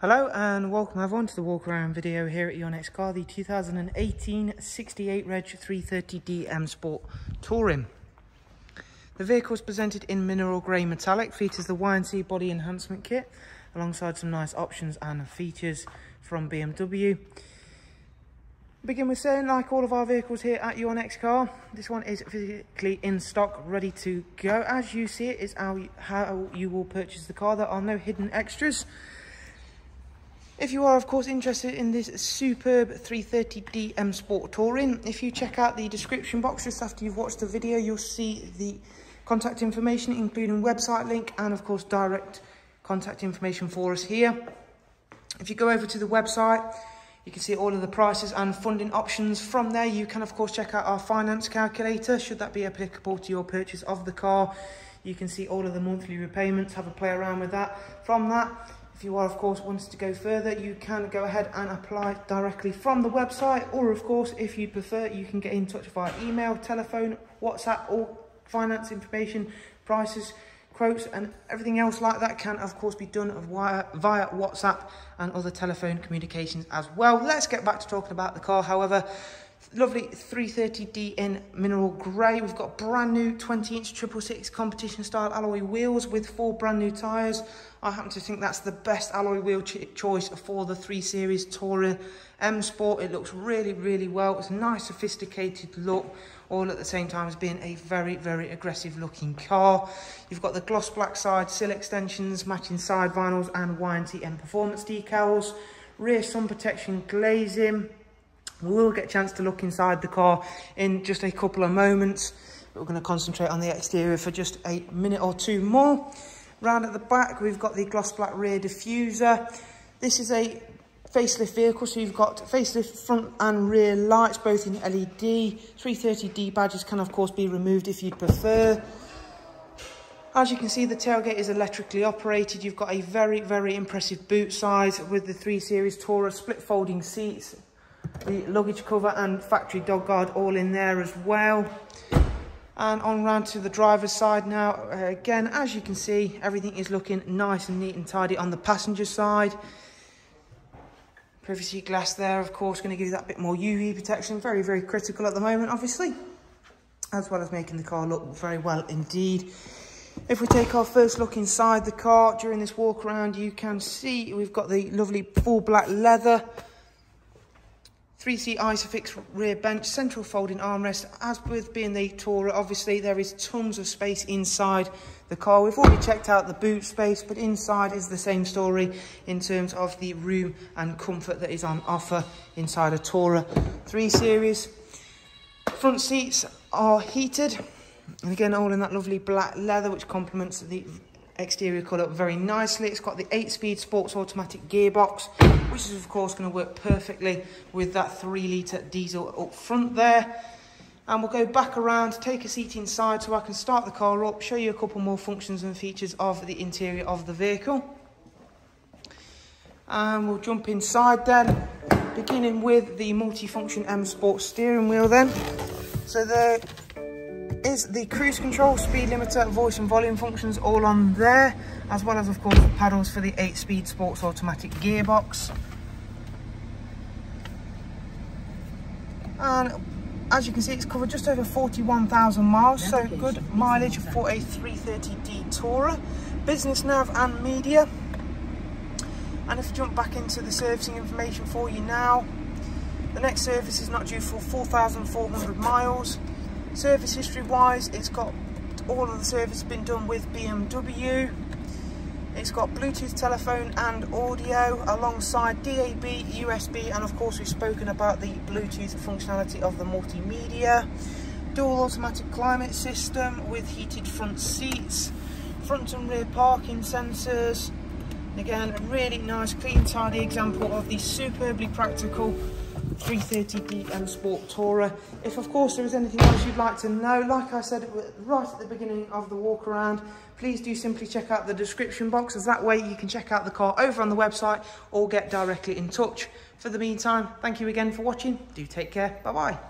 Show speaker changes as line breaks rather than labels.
Hello and welcome everyone to the walk around video here at your next car, the 2018 68 Reg 330D M Sport Touring. The vehicle is presented in mineral grey metallic, features the Y&C body enhancement kit alongside some nice options and features from BMW. Begin with saying, like all of our vehicles here at your next car, this one is physically in stock, ready to go. As you see it is how you will purchase the car. There are no hidden extras. If you are, of course, interested in this superb 330D M um, Sport Touring, if you check out the description box just after you've watched the video, you'll see the contact information, including website link and, of course, direct contact information for us here. If you go over to the website, you can see all of the prices and funding options. From there, you can, of course, check out our finance calculator, should that be applicable to your purchase of the car. You can see all of the monthly repayments, have a play around with that. From that, if you are, of course, wanting to go further, you can go ahead and apply directly from the website. Or, of course, if you prefer, you can get in touch via email, telephone, WhatsApp, or finance information, prices, quotes, and everything else like that can, of course, be done via, via WhatsApp and other telephone communications as well. Let's get back to talking about the car, however lovely 330D in mineral grey. We've got brand new 20 inch triple six competition style alloy wheels with four brand new tyres. I happen to think that's the best alloy wheel ch choice for the 3 Series Touring M Sport. It looks really, really well. It's a nice, sophisticated look, all at the same time as being a very, very aggressive looking car. You've got the gloss black side, sill extensions, matching side vinyls and Y&T M Performance decals. Rear sun protection glazing we will get a chance to look inside the car in just a couple of moments. We're going to concentrate on the exterior for just a minute or two more. Round at the back, we've got the gloss black rear diffuser. This is a facelift vehicle, so you've got facelift front and rear lights, both in LED. 330D badges can, of course, be removed if you'd prefer. As you can see, the tailgate is electrically operated. You've got a very, very impressive boot size with the 3 Series Tourer split folding seats, the luggage cover and factory dog guard all in there as well. And on round to the driver's side now. Uh, again, as you can see, everything is looking nice and neat and tidy on the passenger side. Privacy glass there, of course, going to give you that bit more UV protection. Very, very critical at the moment, obviously. As well as making the car look very well indeed. If we take our first look inside the car during this walk around, you can see we've got the lovely full black leather 3-seat Isofix rear bench, central folding armrest. As with being the Tourer, obviously there is tons of space inside the car. We've already checked out the boot space, but inside is the same story in terms of the room and comfort that is on offer inside a Tourer 3 Series. Front seats are heated. And again, all in that lovely black leather, which complements the exterior colour very nicely. It's got the 8-speed sports automatic gearbox, which is of course going to work perfectly with that 3 litre diesel up front there. And we'll go back around, take a seat inside so I can start the car up, show you a couple more functions and features of the interior of the vehicle. And we'll jump inside then, beginning with the multifunction M Sport steering wheel then. So there is the cruise control, speed limiter, voice and volume functions all on there, as well as of course the paddles for the 8-speed sports automatic gearbox. And as you can see, it's covered just over 41,000 miles, so good mileage for a 330D Tourer. Business nav and media. And if we jump back into the servicing information for you now, the next service is not due for 4,400 miles. Service history wise, it's got all of the service been done with BMW. It's got Bluetooth telephone and audio alongside DAB, USB, and of course we've spoken about the Bluetooth functionality of the multimedia. Dual automatic climate system with heated front seats, front and rear parking sensors. Again, a really nice, clean, tidy example of the superbly practical 330D M Sport Tourer. If of course there is anything else you'd like to know, like I said right at the beginning of the walk around, please do simply check out the description box as that way you can check out the car over on the website or get directly in touch. For the meantime, thank you again for watching. Do take care. Bye bye.